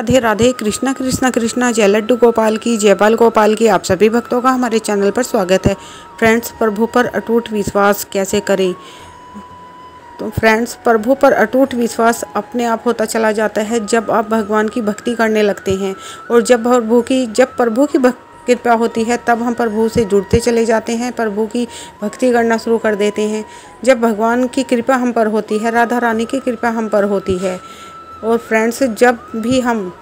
राधे राधे, कृष्णा कृष्णा कृष्णा, जय लड्डू गोपाल की जयपाल गोपाल की, आप सभी भक्तों का हमारे चैनल पर स्वागत है। फ्रेंड्स, प्रभु पर अटूट विश्वास कैसे करें? तो फ्रेंड्स, प्रभु पर अटूट विश्वास अपने आप होता चला जाता है जब आप भगवान की भक्ति करने लगते हैं और जब प्रभु की, जब प्रभु की कृपा होती है तब हम प्रभु से जुड़ते चले जाते हैं, प्रभु की भक्ति करना शुरू कर देते हैं। जब भगवान की कृपा हम पर होती है, राधा रानी की कृपा हम पर होती है। और फ्रेंड्स जब भी हम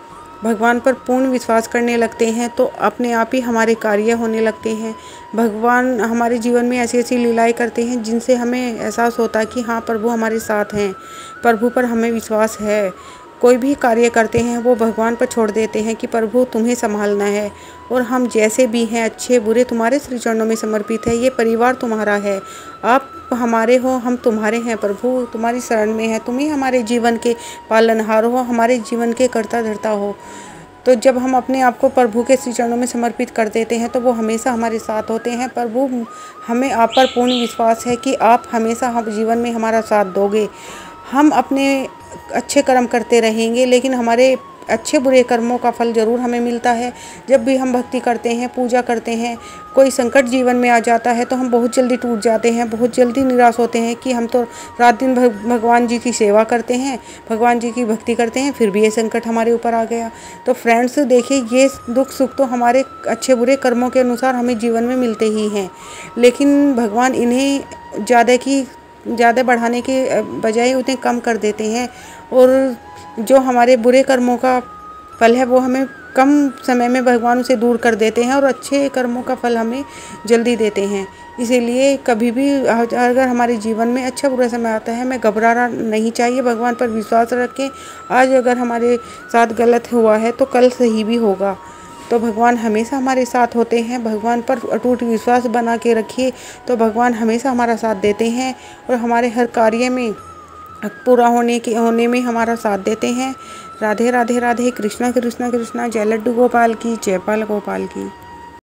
भगवान पर पूर्ण विश्वास करने लगते हैं तो अपने आप ही हमारे कार्य होने लगते हैं। भगवान हमारे जीवन में ऐसी ऐसी लीलाएँ करते हैं, जिनसे हमें एहसास होता है कि हाँ प्रभु हमारे साथ हैं। प्रभु पर हमें विश्वास है। कोई भी कार्य करते हैं, वो भगवान पर छोड़ देते हैं कि प्रभु तुम्हें संभालना है और हम जैसे भी हैं, अच्छे बुरे तुम्हारे श्री चरणों में समर्पित है, ये परिवार तुम्हारा है। आप हमारे हो, हम तुम्हारे हैं प्रभु, तुम्हारी शरण में है, तुम ही हमारे जीवन के पालनहार हो, हमारे जीवन के कर्ता धरता हो। तो जब हम अपने आप को प्रभु के श्री चरणों में समर्पित कर देते हैं तो वो हमेशा हमारे साथ होते हैं। प्रभु, हमें आप पर पूर्ण विश्वास है कि आप हमेशा हम जीवन में हमारा साथ दोगे। हम अपने अच्छे कर्म करते रहेंगे, लेकिन हमारे अच्छे बुरे कर्मों का फल ज़रूर हमें मिलता है। जब भी हम भक्ति करते हैं, पूजा करते हैं, कोई संकट जीवन में आ जाता है तो हम बहुत जल्दी टूट जाते हैं, बहुत जल्दी निराश होते हैं कि हम तो रात दिन भगवान जी की सेवा करते हैं, भगवान जी की भक्ति करते हैं, फिर भी ये संकट हमारे ऊपर आ गया। तो फ्रेंड्स, देखिए, ये दुख सुख तो हमारे अच्छे बुरे कर्मों के अनुसार हमें जीवन में मिलते ही हैं, लेकिन भगवान इन्हें ज़्यादा की ज़्यादा बढ़ाने के बजाय उतने कम कर देते हैं। और जो हमारे बुरे कर्मों का फल है, वो हमें कम समय में भगवान उसे दूर कर देते हैं और अच्छे कर्मों का फल हमें जल्दी देते हैं। इसीलिए कभी भी अगर हमारे जीवन में अच्छा बुरा समय आता है, हमें घबराना नहीं चाहिए, भगवान पर विश्वास रखें। आज अगर हमारे साथ गलत हुआ है तो कल सही भी होगा। तो भगवान हमेशा हमारे साथ होते हैं। भगवान पर अटूट विश्वास बना के रखिए। तो भगवान हमेशा हमारा साथ देते हैं और हमारे हर कार्य में, पूरा होने के, होने में हमारा साथ देते हैं। राधे राधे राधे, कृष्णा कृष्णा कृष्णा, जय लड्डू गोपाल की जयपाल गोपाल की।